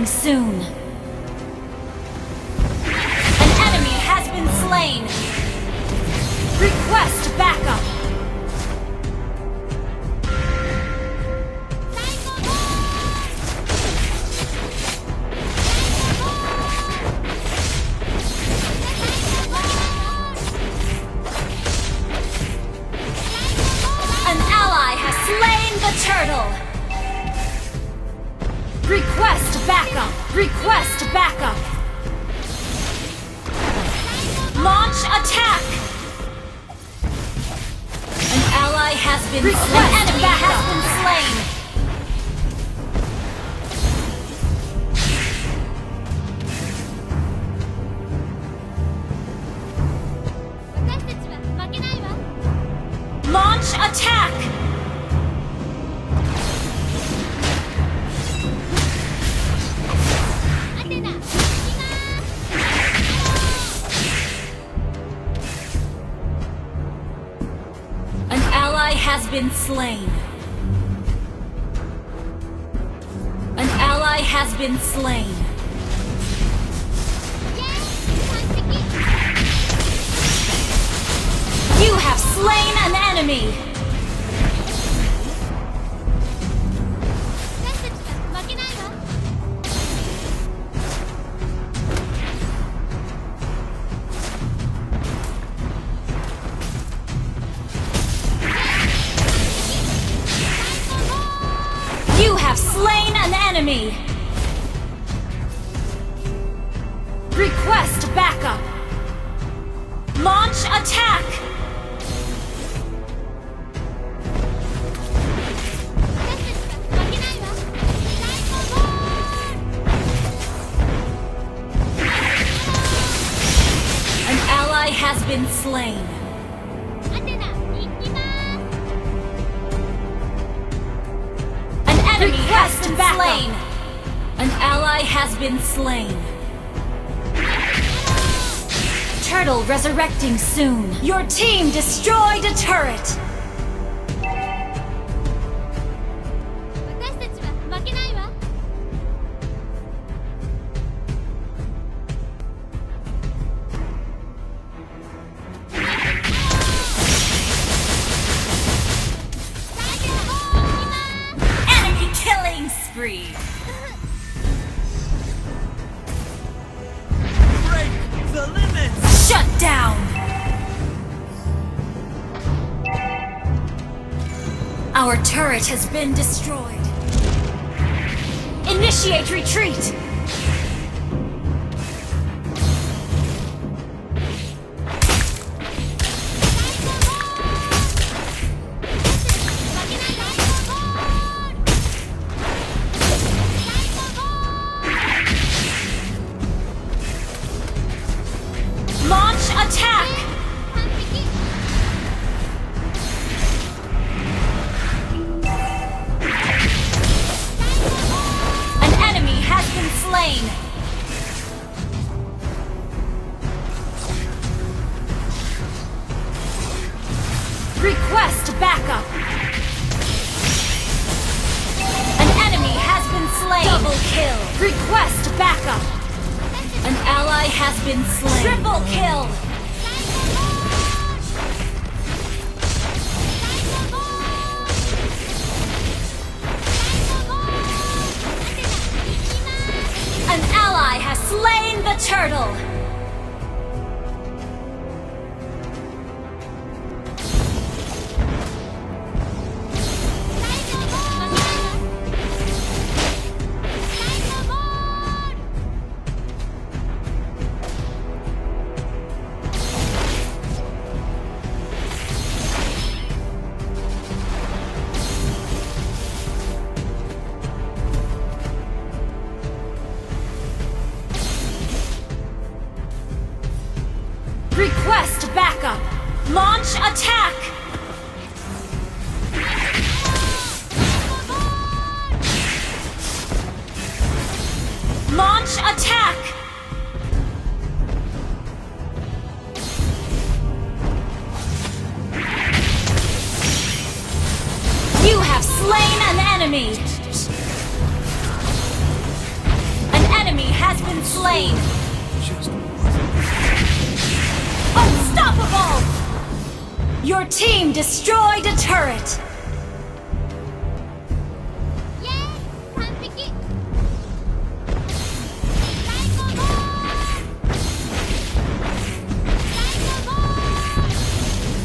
resurrecting soon. An enemy has been slain. Request backup. An ally has slain the turtle. Request backup! Request backup! Launch attack! An ally has been Request slain. An enemy backup. has been slain. Has been slain. An ally has been slain. You have slain an enemy! Enemy! Request backup! Launch attack! An ally has been slain. Ally has been slain. Turtle resurrecting soon. Your team destroyed a turret. Turret has been destroyed. Initiate retreat. Kill! Request backup! An ally has been slain! Triple kill! An ally has slain the turtle! Request backup! Launch attack! Launch attack! You have slain an enemy! An enemy has been slain! Unstoppable! Your team destroyed a turret!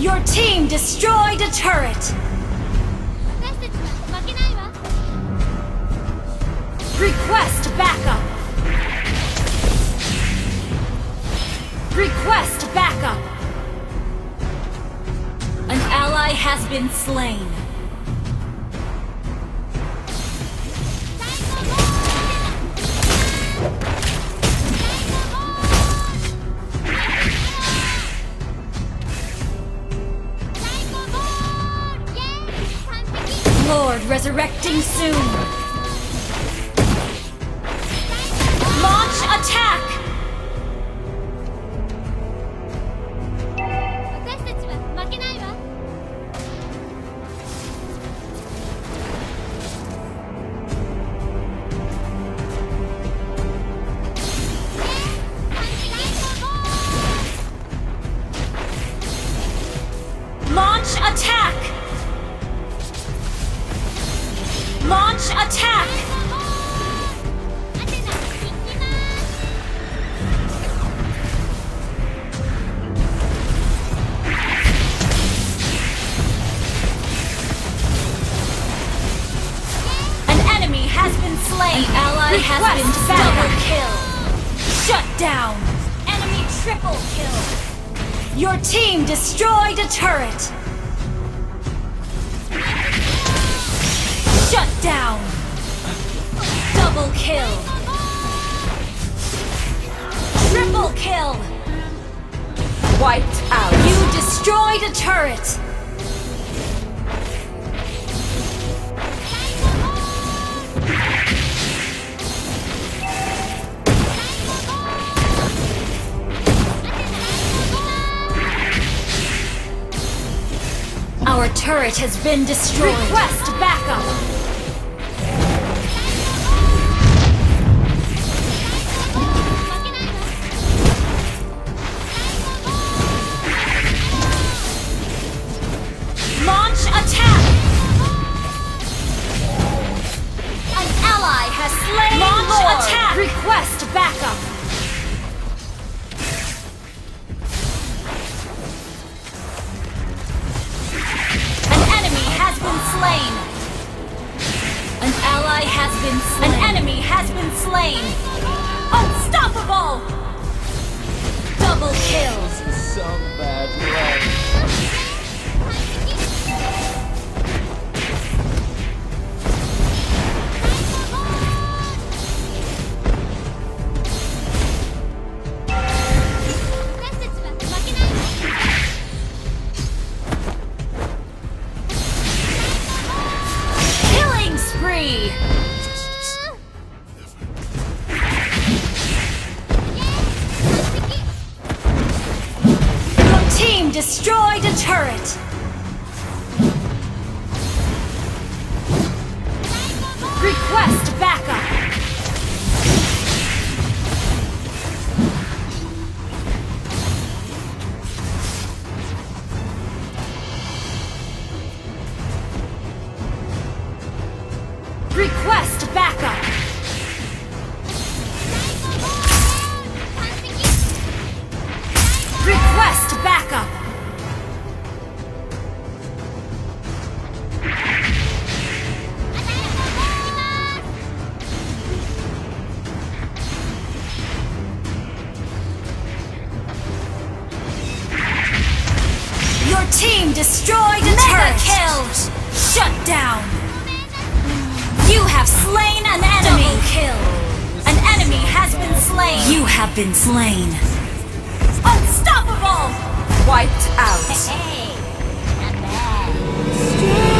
Your team destroyed a turret! Request backup! Request backup! An ally has been slain. Lord resurrecting soon! attack! Launch attack! An enemy has been slain! An ally Request has been double kill! Shut down! Enemy triple kill! Your team destroyed a turret! Shut down. Double kill. Triple kill. Wiped out. You destroyed a turret. Our turret has been destroyed. Request backup. destroyed a turret! Request backup! Request backup! Request backup! Your team destroyed a Mega turret. kill! Shut down! You have slain an enemy! Double kill! An enemy has been slain! You have been slain! Unstoppable! Wiped out! Hey, hey.